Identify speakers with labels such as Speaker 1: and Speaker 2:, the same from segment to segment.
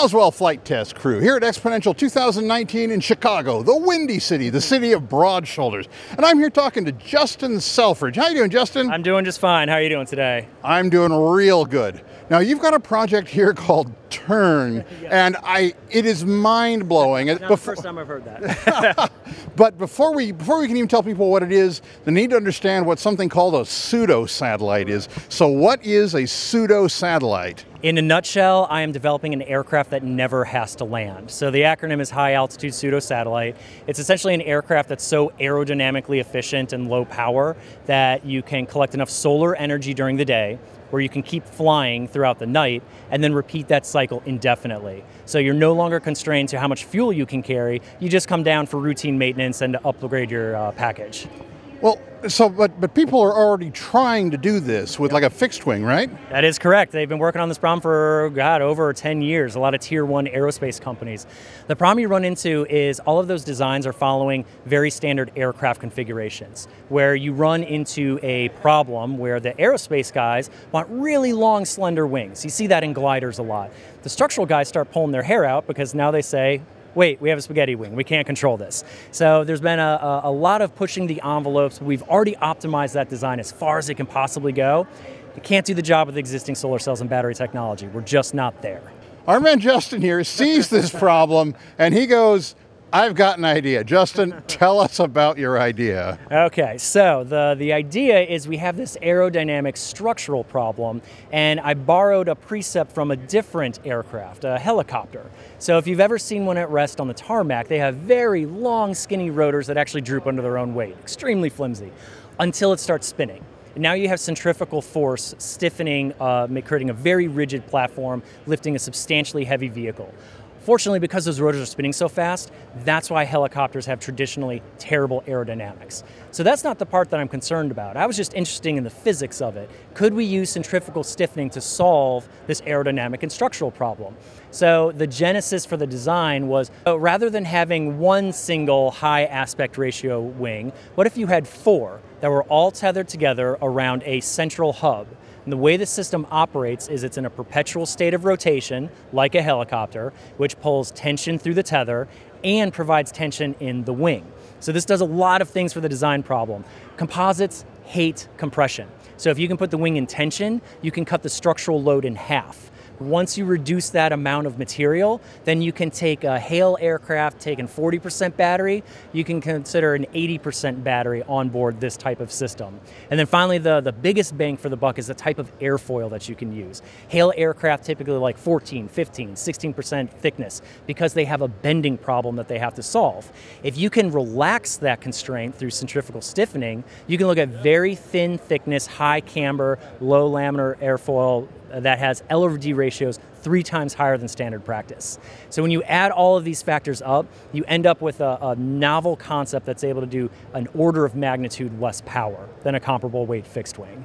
Speaker 1: Roswell Flight Test Crew here at Xponential 2019 in Chicago, the Windy City, the city of broad shoulders. And I'm here talking to Justin Selfridge. How you doing, Justin?
Speaker 2: I'm doing just fine. How are you doing today?
Speaker 1: I'm doing real good. Now you've got a project here called Turn, yes. and I it is mind blowing.
Speaker 2: The first time I've heard that.
Speaker 1: but before we before we can even tell people what it is, they need to understand what something called a pseudo satellite is. So what is a pseudo satellite?
Speaker 2: In a nutshell, I am developing an aircraft that never has to land. So the acronym is High Altitude Pseudo Satellite. It's essentially an aircraft that's so aerodynamically efficient and low power that you can collect enough solar energy during the day where you can keep flying throughout the night and then repeat that cycle indefinitely. So you're no longer constrained to how much fuel you can carry. You just come down for routine maintenance and to upgrade your uh, package.
Speaker 1: Well, so but but people are already trying to do this with yep. like a fixed wing, right?
Speaker 2: That is correct. They've been working on this problem for God over 10 years. A lot of tier one aerospace companies. The problem you run into is all of those designs are following very standard aircraft configurations, where you run into a problem where the aerospace guys want really long, slender wings. You see that in gliders a lot. The structural guys start pulling their hair out because now they say, wait, we have a spaghetti wing. We can't control this. So there's been a, a, lot of pushing the envelopes. We've already optimized that design as far as it can possibly go. It can't do the job with existing solar cells and battery technology. We're just not there.
Speaker 1: Our man Justin here sees this problem and he goes, I've got an idea. Justin, tell us about your idea.
Speaker 2: Okay, so the, the idea is we have this aerodynamic structural problem, and I borrowed a precept from a different aircraft, a helicopter. So if you've ever seen one at rest on the tarmac, they have very long, skinny rotors that actually droop under their own weight, extremely flimsy, until it starts spinning. Now you have centrifugal force stiffening, uh, creating a very rigid platform, lifting a substantially heavy vehicle. Fortunately, because those rotors are spinning so fast, that's why helicopters have traditionally terrible aerodynamics. So that's not the part that I'm concerned about. I was just interested in the physics of it. Could we use centrifugal stiffening to solve this aerodynamic and structural problem? So the genesis for the design was uh, rather than having one single high aspect ratio wing, what if you had four that were all tethered together around a central hub? And the way the system operates is it's in a perpetual state of rotation, like a helicopter, which pulls tension through the tether and provides tension in the wing. So this does a lot of things for the design problem. Composites hate compression. So if you can put the wing in tension, you can cut the structural load in half. Once you reduce that amount of material, then you can take a HALE aircraft taking 40% battery, you can consider an 80% battery on board this type of system. And then finally, the, the biggest bang for the buck is the type of airfoil that you can use. HALE aircraft typically like 14, 15, 16% thickness because they have a bending problem that they have to solve. If you can relax that constraint through centrifugal stiffening, you can look at very thin thickness, high camber, low laminar airfoil that has L over D ratios three times higher than standard practice. So when you add all of these factors up, you end up with a, a, novel concept that's able to do an order of magnitude less power than a comparable weight fixed wing.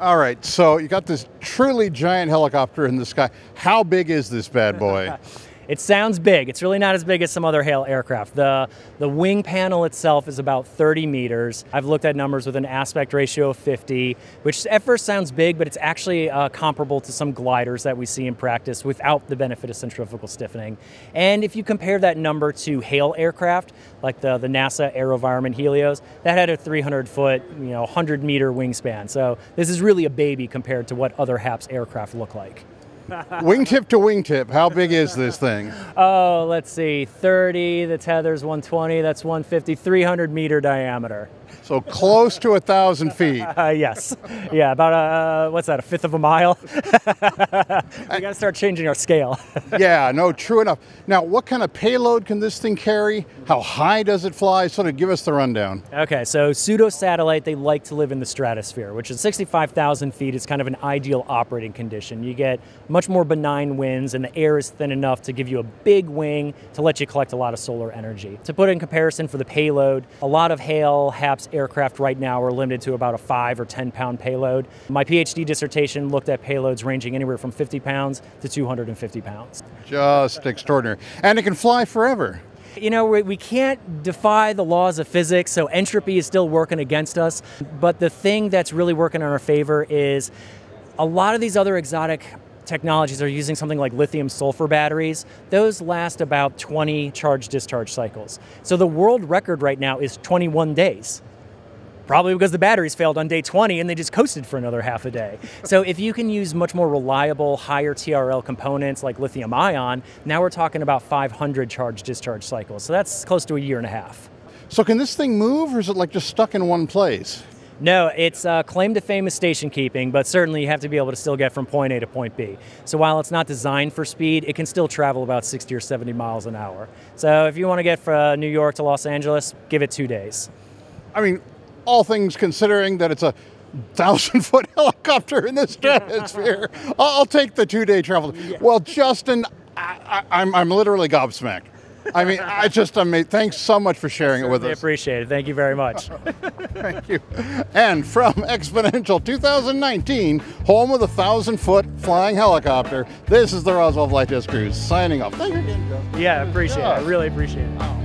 Speaker 1: All right, so you got this truly giant helicopter in the sky. How big is this bad boy?
Speaker 2: It sounds big. It's really not as big as some other HALE aircraft. The, the wing panel itself is about 30 meters. I've looked at numbers with an aspect ratio of 50, which at first sounds big, but it's actually uh, comparable to some gliders that we see in practice without the benefit of centrifugal stiffening. And if you compare that number to HALE aircraft, like the, the NASA AeroVironment Helios, that had a 300 foot, you know, 100 meter wingspan. So this is really a baby compared to what other HAPS aircraft look like
Speaker 1: wingtip to wingtip, how big is this thing?
Speaker 2: Oh, let's see, 30, the tether's 120, that's 150, 300 meter diameter.
Speaker 1: So close to a thousand feet.
Speaker 2: Uh, yes. Yeah, about a, uh, what's that, a fifth of a mile? we got to start changing our scale.
Speaker 1: yeah, no, true enough. Now, what kind of payload can this thing carry? How high does it fly? Sort of give us the rundown.
Speaker 2: Okay, so pseudo satellite, they like to live in the stratosphere, which is 65,000 feet. It's kind of an ideal operating condition. You get much more benign winds, and the air is thin enough to give you a big wing to let you collect a lot of solar energy. To put in comparison for the payload, a lot of HALE, HAPS aircraft right now are limited to about a five or 10 pound payload. My PhD dissertation looked at payloads ranging anywhere from 50 pounds to 250 pounds.
Speaker 1: Just extraordinary. And it can fly forever.
Speaker 2: You know, we, we can't defy the laws of physics, so entropy is still working against us. But the thing that's really working in our favor is a lot of these other exotic technologies are using something like lithium sulfur batteries. Those last about 20 charge discharge cycles. So the world record right now is 21 days. Probably because the batteries failed on day 20 and they just coasted for another half a day. so if you can use much more reliable, higher TRL components like lithium ion, now we're talking about 500 charge discharge cycles. So that's close to a year and a half.
Speaker 1: So can this thing move or is it like just stuck in one place?
Speaker 2: No, its uh, claim to fame is station keeping, but certainly you have to be able to still get from point A to point B. So while it's not designed for speed, it can still travel about 60 or 70 miles an hour. So if you want to get from New York to Los Angeles, give it two days.
Speaker 1: I mean, all things considering that it's a thousand foot helicopter in the stratosphere, I'll take the two day travel. Yeah. Well, Justin, I, am I'm, I'm literally gobsmacked. I mean, I just amazing. Thanks so much for sharing it with us. I
Speaker 2: appreciate it. Thank you very much.
Speaker 1: Thank you. And from Xponential 2019, home of the thousand foot flying helicopter, this is the Roswell Flight Test Cruise signing off. Thank you again,
Speaker 2: Joe. Yeah, appreciate it. I really appreciate it.